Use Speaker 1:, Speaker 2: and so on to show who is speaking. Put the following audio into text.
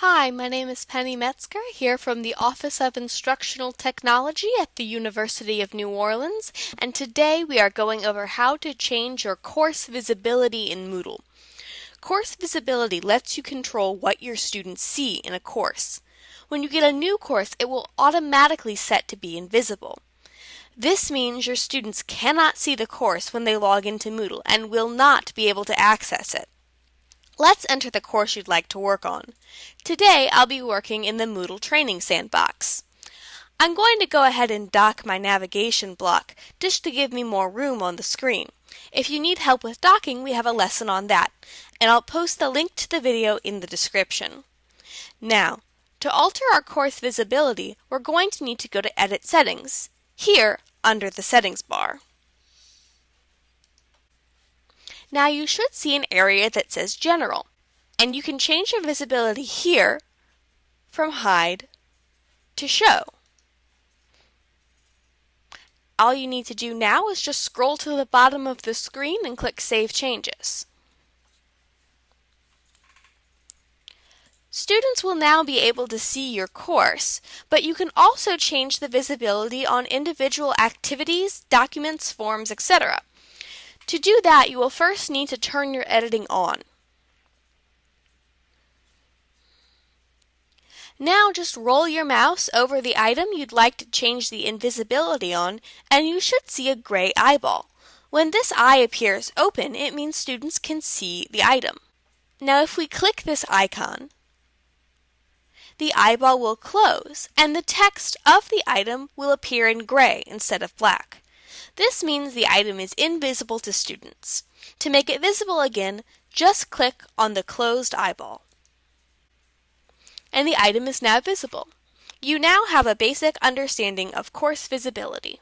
Speaker 1: Hi, my name is Penny Metzger, here from the Office of Instructional Technology at the University of New Orleans, and today we are going over how to change your course visibility in Moodle. Course visibility lets you control what your students see in a course. When you get a new course, it will automatically set to be invisible. This means your students cannot see the course when they log into Moodle and will not be able to access it. Let's enter the course you'd like to work on. Today I'll be working in the Moodle Training Sandbox. I'm going to go ahead and dock my navigation block just to give me more room on the screen. If you need help with docking, we have a lesson on that, and I'll post the link to the video in the description. Now, to alter our course visibility, we're going to need to go to Edit Settings, here under the Settings bar. Now you should see an area that says General, and you can change your visibility here from Hide to Show. All you need to do now is just scroll to the bottom of the screen and click Save Changes. Students will now be able to see your course, but you can also change the visibility on individual activities, documents, forms, etc. To do that, you will first need to turn your editing on. Now just roll your mouse over the item you'd like to change the invisibility on, and you should see a gray eyeball. When this eye appears open, it means students can see the item. Now if we click this icon, the eyeball will close, and the text of the item will appear in gray instead of black. This means the item is invisible to students. To make it visible again, just click on the closed eyeball. And the item is now visible. You now have a basic understanding of course visibility.